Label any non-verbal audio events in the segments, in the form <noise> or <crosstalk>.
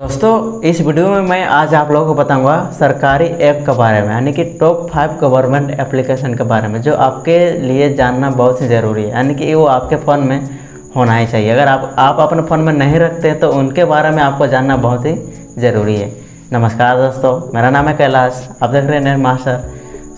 दोस्तों, इस वीडियो में मैं आज आप लोगों को बताऊँगा सरकारी ऐप के बारे में, यानी कि टॉप फाइव गवर्नमेंट एप्लीकेशन के बारे में, जो आपके लिए जानना बहुत ही ज़रूरी है, यानी कि वो आपके फ़ोन में होना ही चाहिए। अगर आप आप अपने फ़ोन में नहीं रखते हैं तो उनके बारे में आपको जानना बहुत ही ज़रूरी है। नमस्कार दोस्तों, मेरा नाम है कैलाश, आप देख रहे हैं मास्टर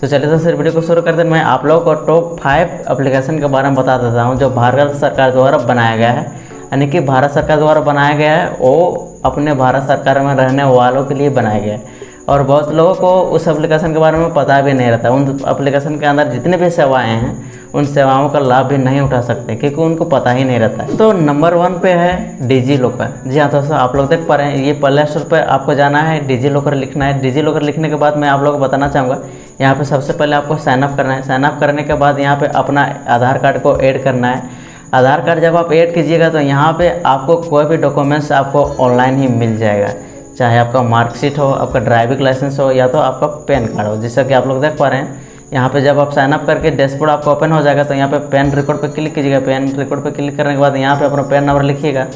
तो चलिए दोस्तों वीडियो को शुरू करते हैं। मैं आप लोगों को टॉप फाइव एप्लीकेशन के बारे में बता देता हूँ, जो भारत सरकार द्वारा बनाया गया है। यानी कि भारत सरकार द्वारा बनाया गया है, वो अपने भारत सरकार में रहने वालों के लिए बनाया गया है। और बहुत लोगों को उस एप्लीकेशन के बारे में पता भी नहीं रहता। उन एप्लीकेशन के अंदर जितने भी सेवाएँ हैं, उन सेवाओं का लाभ भी नहीं उठा सकते, क्योंकि उनको पता ही नहीं रहता है। तो नंबर वन पे है डिजी लॉकर जी हाँ दोस्तों, आप लोग देख पा रहे हैं, ये प्ले स्टोर पर आपको जाना है डिजी लॉकर लिखना है। डिजी लॉकर लिखने के बाद मैं आप लोगों को बताना चाहूँगा, यहाँ पर सबसे पहले आपको साइनअप करना है। साइनअप करने के बाद यहाँ पर अपना आधार कार्ड को एड करना है। आधार कार्ड जब आप ऐड कीजिएगा तो यहाँ पे आपको कोई भी डॉक्यूमेंट्स आपको ऑनलाइन ही मिल जाएगा। चाहे आपका मार्कशीट हो, आपका ड्राइविंग लाइसेंस हो या तो आपका पैन कार्ड हो जैसा कि आप लोग देख पा रहे हैं। यहाँ पे जब आप साइन अप करके डैशबोर्ड आपको ओपन हो जाएगा तो यहाँ पे पेन रिकॉर्ड पे क्लिक कीजिएगा। पेन रिकॉर्ड पे क्लिक करने के बाद यहाँ पे अपना पेन नंबर लिखिएगा।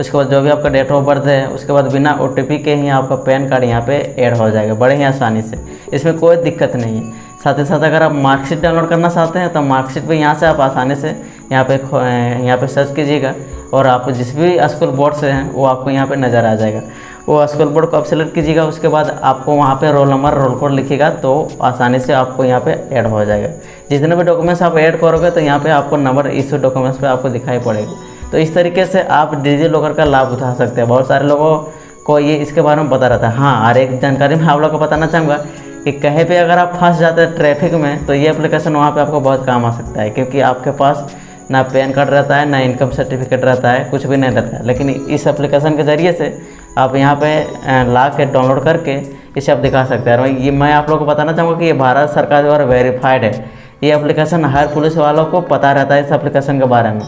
उसके बाद जो भी आपका डेट ऑफ़ बर्थ है, उसके बाद बिना ओटीपी के ही आपका पैन कार्ड यहाँ पे ऐड हो जाएगा, बड़े ही आसानी से। इसमें कोई दिक्कत नहीं है। साथ ही साथ अगर आप मार्कशीट डाउनलोड करना चाहते हैं तो मार्कशीट भी यहाँ से आप आसानी से यहाँ पे यहाँ पे सर्च कीजिएगा और आप जिस भी स्कूल बोर्ड से हैं, वो आपको यहाँ पे नज़र आ जाएगा। वो स्कूल बोर्ड को आप सेलेक्ट कीजिएगा, उसके बाद आपको वहाँ पे रोल नंबर, रोल कोड लिखिएगा तो आसानी से आपको यहाँ पे ऐड हो जाएगा। जितने भी डॉक्यूमेंट्स आप ऐड करोगे तो यहाँ पे आपको नंबर इस डॉक्यूमेंट्स पे आपको दिखाई पड़ेगा। तो इस तरीके से आप डिजी लॉकर का लाभ उठा सकते हैं। बहुत सारे लोगों को ये इसके बारे में पता रहता है। हाँ और एक जानकारी मैं आप लोग को बताना चाहूँगा कि कहीं पे अगर आप फंस जाते हैं ट्रैफ़िक में तो ये एप्लीकेशन वहाँ पे आपको बहुत काम आ सकता है, क्योंकि आपके पास ना पैन कार्ड रहता है, ना इनकम सर्टिफिकेट रहता है, कुछ भी नहीं रहता है। लेकिन इस एप्लीकेशन के ज़रिए से आप यहाँ पे ला के डाउनलोड करके इसे आप दिखा सकते हैं। और ये मैं आप लोगों को बताना चाहूँगा कि ये भारत सरकार द्वारा वेरीफाइड है। ये एप्लीकेशन हर पुलिस वालों को पता रहता है इस एप्लीकेशन के बारे में।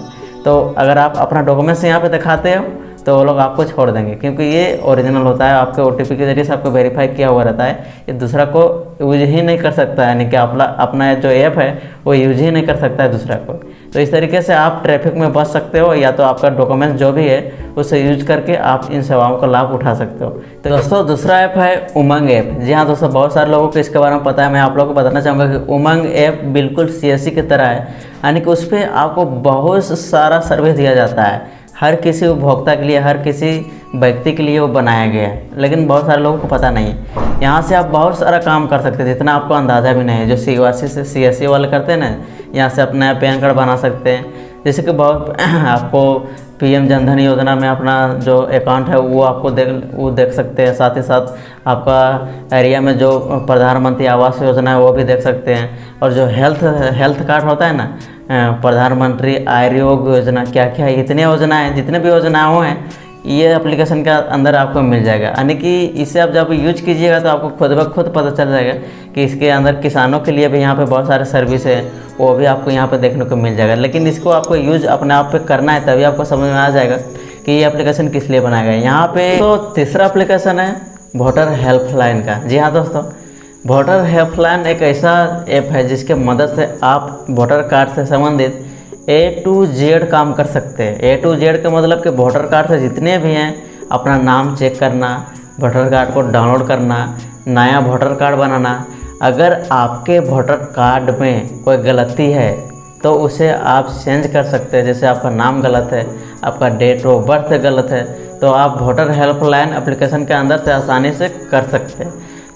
तो अगर आप अपना डॉक्यूमेंट्स यहाँ पर दिखाते हो तो वो लोग आपको छोड़ देंगे, क्योंकि ये ओरिजिनल होता है, आपके ओटीपी के ज़रिए से आपको वेरीफाई किया हुआ रहता है। ये दूसरा को यूज़ ही नहीं कर सकता, यानी कि अपना अपना जो ऐप है, वो यूज़ ही नहीं कर सकता है दूसरा को। तो इस तरीके से आप ट्रैफ़िक में बच सकते हो, या तो आपका डॉक्यूमेंट जो भी है, उसे यूज़ करके आप इन सेवाओं का लाभ उठा सकते हो। तो दोस्तों, दूसरा ऐप है उमंग ऐप जी हाँ दोस्तों, बहुत सारे लोगों को इसके बारे में पता है, मैं आप लोगों को बताना चाहूँगा कि उमंग ऐप बिल्कुल सी की तरह है, यानी कि उस पर आपको बहुत सारा सर्विस दिया जाता है। हर किसी उपभोक्ता के लिए, हर किसी व्यक्ति के लिए वो बनाया गया है। लेकिन बहुत सारे लोगों को पता नहीं है। यहाँ से आप बहुत सारा काम कर सकते हैं, जितना आपको अंदाज़ा भी नहीं है। जो सी से सी एस वाले करते हैं ना, यहाँ से अपना पैन कार्ड बना सकते हैं। जैसे कि बहुत <clears throat> आपको पी पीएम जनधन योजना में अपना जो अकाउंट है, वो आपको देख, वो देख सकते हैं। साथ ही साथ आपका एरिया में जो प्रधानमंत्री आवास योजना है, वो भी देख सकते हैं। और जो हेल्थ हेल्थ कार्ड होता है ना प्रधानमंत्री आयुर्योग योजना, क्या क्या है? इतने योजनाएँ जितने भी योजनाओं हैं ये एप्लीकेशन के अंदर आपको मिल जाएगा। यानी कि इसे आप जब यूज़ कीजिएगा तो आपको खुद ब खुद पता चल जाएगा कि इसके अंदर किसानों के लिए भी यहाँ पे बहुत सारे सर्विस है, वो भी आपको यहाँ पे देखने को मिल जाएगा। लेकिन इसको आपको यूज़ अपने आप पे करना है, तभी आपको समझ में आ जाएगा कि ये एप्लीकेशन किस लिए बनाया गया है। यहाँ पे तो तीसरा एप्लीकेशन है वोटर हेल्पलाइन का। जी हाँ दोस्तों वोटर हेल्पलाइन एक ऐसा ऐप है जिसके मदद से आप वोटर कार्ड से संबंधित ए टू जेड काम कर सकते हैं। ए टू जेड का मतलब कि वोटर कार्ड से जितने भी हैं, अपना नाम चेक करना वोटर कार्ड को डाउनलोड करना, नया वोटर कार्ड बनाना। अगर आपके वोटर कार्ड में कोई गलती है तो उसे आप चेंज कर सकते हैं। जैसे आपका नाम गलत है, आपका डेट ऑफ़ बर्थ गलत है तो आप वोटर हेल्पलाइन एप्लीकेशन के अंदर से आसानी से कर सकते हैं।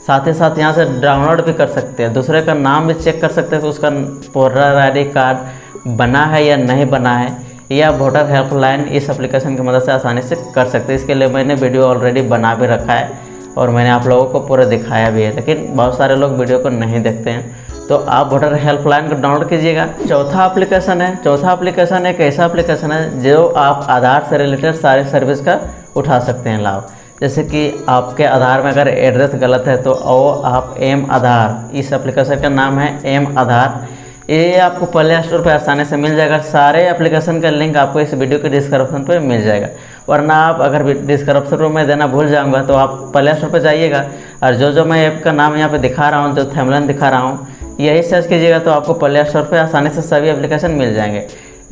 साथ ही साथ यहाँ से डाउनलोड भी कर सकते हैं। दूसरे का नाम भी चेक कर सकते हैं कि उसका वोटर आई कार्ड बना है या नहीं बना है, या वोटर हेल्पलाइन इस एप्लीकेशन की मदद से आसानी से कर सकते हैं। इसके लिए मैंने वीडियो ऑलरेडी बना भी रखा है और मैंने आप लोगों को पूरा दिखाया भी है, लेकिन बहुत सारे लोग वीडियो को नहीं देखते हैं। तो आप वोटर हेल्पलाइन को डाउनलोड कीजिएगा। चौथा एप्लीकेशन है, चौथा एप्लीकेशन एक ऐसा एप्लीकेशन है जो आप आधार से रिलेटेड सारे सर्विस का उठा सकते हैं लाभ। जैसे कि आपके आधार में अगर एड्रेस गलत है तो ओ आप एम आधार। इस एप्लीकेशन का नाम है एम आधार। ये आपको प्ले स्टोर पर आसानी से मिल जाएगा। सारे एप्लीकेशन का लिंक आपको इस वीडियो के डिस्क्रिप्शन पर मिल जाएगा। वरना आप अगर डिस्क्रिप्शन में देना भूल जाऊँगा तो आप प्ले स्टोर पर जाइएगा। और जो जो मैं ऐप का नाम यहाँ पे दिखा रहा हूँ, जो थैमलन दिखा रहा हूँ, यही सर्च कीजिएगा तो आपको प्ले स्टोर पर आसानी से सभी एप्लीकेशन मिल जाएँगे।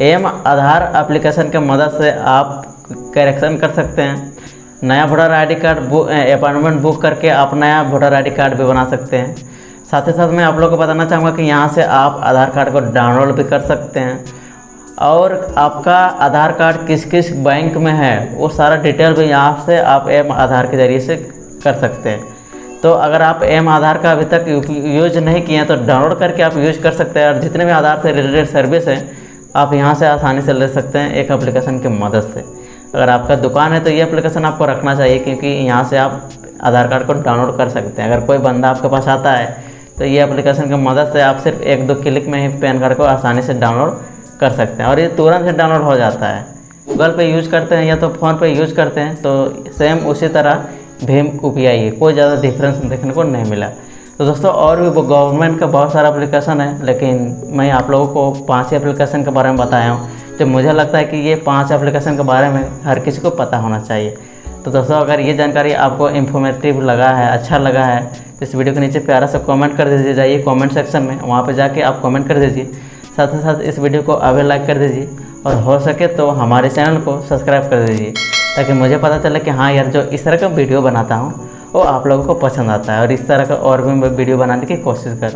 एम आधार एप्लीकेशन की मदद से आप करेक्शन कर सकते हैं। नया voter ID card appointment book करके आप नया वोटर आईडी कार्ड भी बना सकते हैं। साथ ही साथ मैं आप लोगों को बताना चाहूँगा कि यहाँ से आप आधार कार्ड को डाउनलोड भी कर सकते हैं। और आपका आधार कार्ड किस किस बैंक में है, वो सारा डिटेल भी यहाँ से आप एम आधार के ज़रिए से कर सकते हैं। तो अगर आप एम आधार का अभी तक यूज़ नहीं किए हैं तो डाउनलोड करके आप यूज़ कर सकते हैं। और जितने भी आधार से रिलेटेड सर्विस हैं, आप यहाँ से आसानी से ले सकते हैं एक एप्लीकेशन की मदद से। अगर आपका दुकान है तो ये एप्लीकेशन आपको रखना चाहिए क्योंकि यहाँ से आप आधार कार्ड को डाउनलोड कर सकते हैं। अगर कोई बंदा आपके पास आता है तो ये एप्लीकेशन की मदद से आप सिर्फ़ एक दो क्लिक में ही पैन कार्ड को आसानी से डाउनलोड कर सकते हैं और ये तुरंत से डाउनलोड हो जाता है। गूगल पे यूज़ करते हैं या तो फ़ोन पे यूज़ करते हैं तो सेम उसी तरह भीम यू है। कोई ज़्यादा डिफरेंस देखने को नहीं मिला। तो दोस्तों, और भी गवर्नमेंट का बहुत सारा एप्लीकेशन है, लेकिन मैं आप लोगों को पाँच एप्लीकेशन के बारे में बताया हूँ। तो मुझे लगता है कि ये पाँच एप्लीकेशन के बारे में हर किसी को पता होना चाहिए। तो दोस्तों, अगर ये जानकारी आपको इन्फॉर्मेटिव लगा है अच्छा लगा है तो इस वीडियो के नीचे प्यारा सा कमेंट कर दीजिए, जाइए कमेंट सेक्शन में, वहाँ पे जाके आप कमेंट कर दीजिए। साथ ही साथ इस वीडियो को अभी लाइक कर दीजिए, और हो सके तो हमारे चैनल को सब्सक्राइब कर दीजिए, ताकि मुझे पता चले कि हाँ यार, जो इस तरह का वीडियो बनाता हूँ वो आप लोगों को पसंद आता है और इस तरह का और भी वीडियो बनाने की कोशिश कर